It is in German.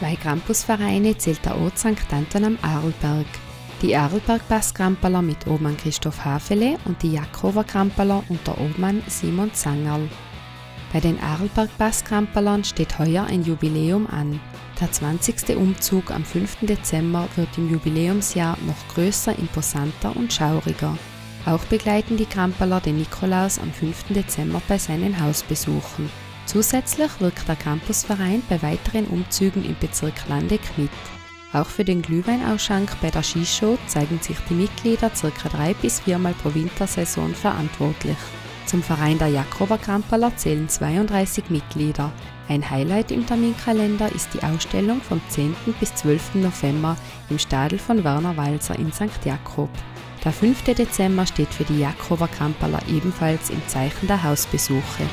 zwei Krampusvereine zählt der Ort St. Anton am Arlberg. Die Arlberg Basskramperler mit Obmann Christoph Hafele und die Jakover Kramperler unter Obmann Simon Zangerl. Bei den Arlberg Basskramperlern steht heuer ein Jubiläum an. Der 20. Umzug am 5. Dezember wird im Jubiläumsjahr noch größer, imposanter und schauriger. Auch begleiten die Kramperler den Nikolaus am 5. Dezember bei seinen Hausbesuchen. Zusätzlich wirkt der Campusverein bei weiteren Umzügen im Bezirk Landeck mit. Auch für den Glühweinausschank bei der Skishow zeigen sich die Mitglieder ca. drei bis viermal pro Wintersaison verantwortlich. Zum Verein der Jakober Kramperler zählen 32 Mitglieder. Ein Highlight im Terminkalender ist die Ausstellung vom 10. bis 12. November im Stadel von Werner Walser in St. Jakob. Der 5. Dezember steht für die Jakober Kramperler ebenfalls im Zeichen der Hausbesuche.